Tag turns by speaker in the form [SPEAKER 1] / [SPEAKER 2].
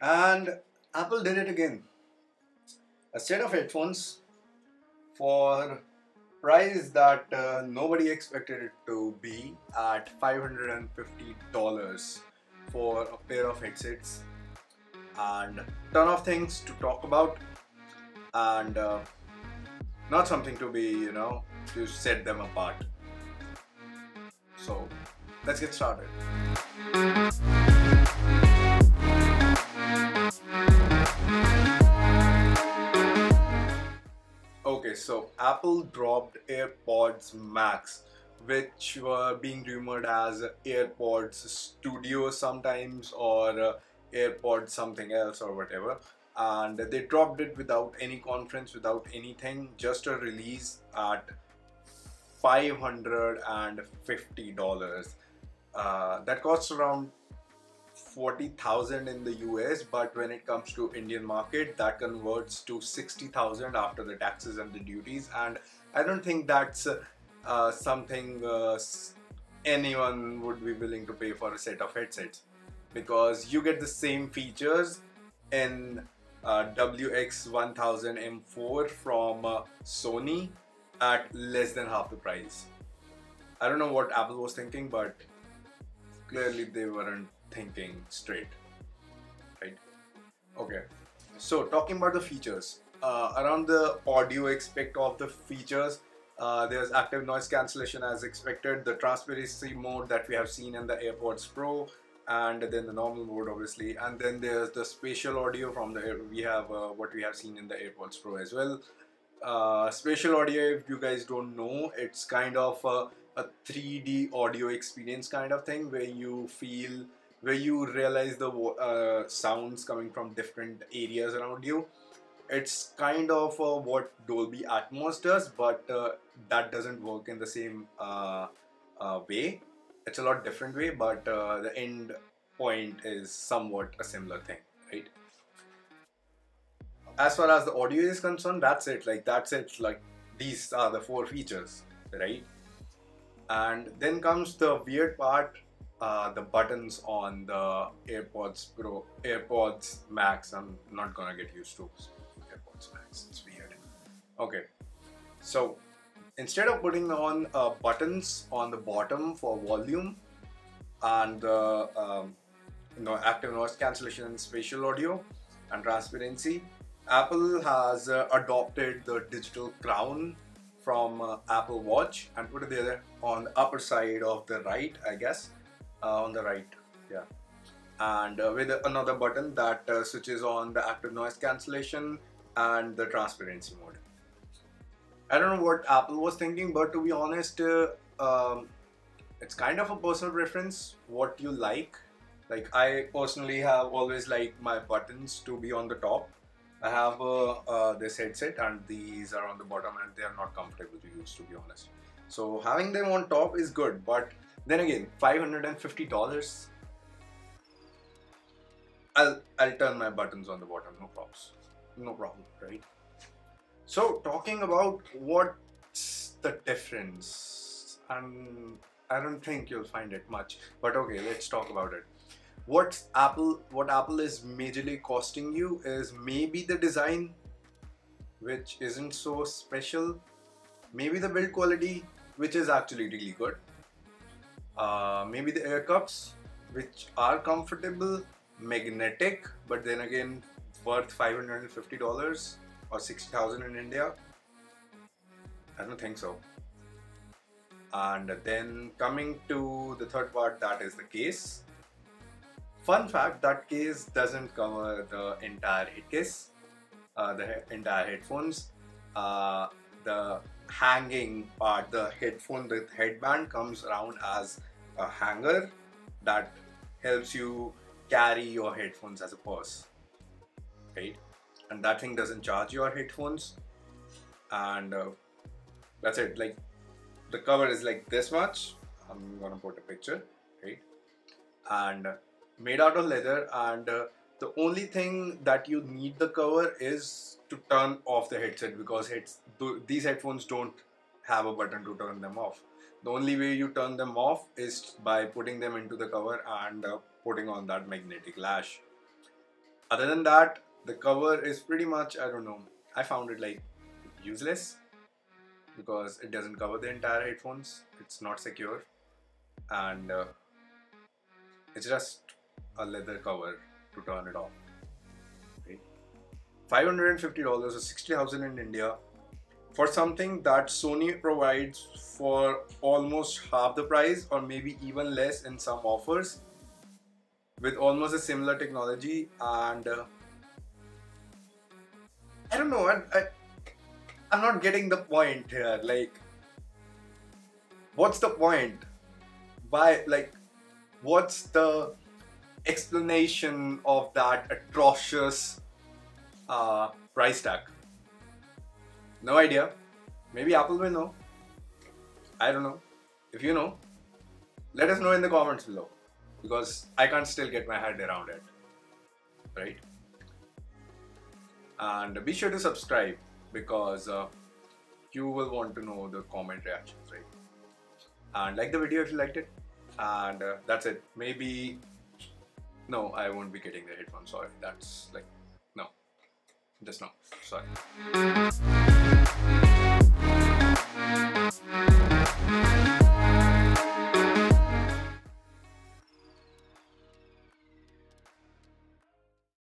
[SPEAKER 1] And Apple did it again. A set of headphones for price that uh, nobody expected it to be at $550 for a pair of headsets. And ton of things to talk about. And uh, not something to be you know to set them apart. So let's get started so apple dropped airpods max which were being rumored as airpods studio sometimes or airpods something else or whatever. And they dropped it without any conference without anything just a release at $550 uh, that costs around 40,000 in the US but when it comes to Indian market that converts to 60,000 after the taxes and the duties and I don't think that's uh, uh, something uh, anyone would be willing to pay for a set of headsets because you get the same features in uh, WX1000 M4 from uh, Sony at less than half the price. I don't know what Apple was thinking, but clearly they weren't thinking straight, right? Okay, so talking about the features, uh, around the audio aspect of the features, uh, there's active noise cancellation as expected, the transparency mode that we have seen in the AirPods Pro, and then the normal mode obviously. And then there's the spatial audio from the we have uh, what we have seen in the AirPods Pro as well. Uh, spatial audio if you guys don't know it's kind of a, a 3D audio experience kind of thing where you feel where you realize the uh, sounds coming from different areas around you. It's kind of uh, what Dolby Atmos does but uh, that doesn't work in the same uh, way. It's a lot different way but uh, the end point is somewhat a similar thing right? As far as the audio is concerned that's it. Like that's it. Like these are the four features right? And then comes the weird part uh, the buttons on the AirPods Pro, AirPods Max. I'm not gonna get used to AirPods Max. It's weird. Okay, so instead of putting on uh, buttons on the bottom for volume and uh, um, you know active noise cancellation and spatial audio and transparency apple has uh, adopted the digital crown from uh, apple watch and put it there on the upper side of the right i guess uh, on the right yeah and uh, with another button that switches on the active noise cancellation and the transparency mode I don't know what Apple was thinking, but to be honest, uh, um, it's kind of a personal preference what you like. Like I personally have always liked my buttons to be on the top. I have uh, uh, this headset and these are on the bottom and they are not comfortable to use to be honest. So having them on top is good, but then again, $550. I'll, I'll turn my buttons on the bottom, no problems. No problem, right? So talking about what's the difference, and I don't think you'll find it much, but okay, let's talk about it. What Apple, what Apple is majorly costing you is maybe the design, which isn't so special, maybe the build quality, which is actually really good, uh, maybe the air cups, which are comfortable, magnetic, but then again worth $550 or 60,000 in India? I don't think so. And then coming to the third part, that is the case. Fun fact, that case doesn't cover the entire head case, uh, the he entire headphones. Uh, the hanging part, the headphone, the headband comes around as a hanger that helps you carry your headphones as a purse, right? and that thing doesn't charge your headphones. And uh, that's it. Like the cover is like this much. I'm gonna put a picture right? And uh, made out of leather. And uh, the only thing that you need the cover is to turn off the headset because th these headphones don't have a button to turn them off. The only way you turn them off is by putting them into the cover and uh, putting on that magnetic lash. Other than that the cover is pretty much i don't know i found it like useless because it doesn't cover the entire headphones. It's not secure. And uh, it's just a leather cover to turn it off. Okay. $550 or 60000 in india for something that sony provides for almost half the price or maybe even less in some offers with almost a similar technology and uh, I don't know I, I I'm not getting the point here like what's the point? Why like what's the explanation of that atrocious uh, price tag no idea maybe Apple will know I don't know if you know let us know in the comments below because I can't still get my head around it. Right? And be sure to subscribe because uh, you will want to know the comment reactions, right? And like the video if you liked it. And uh, that's it. Maybe. No, I won't be getting the hit headphones. Sorry. That's like. No. Just no. Sorry. Bye.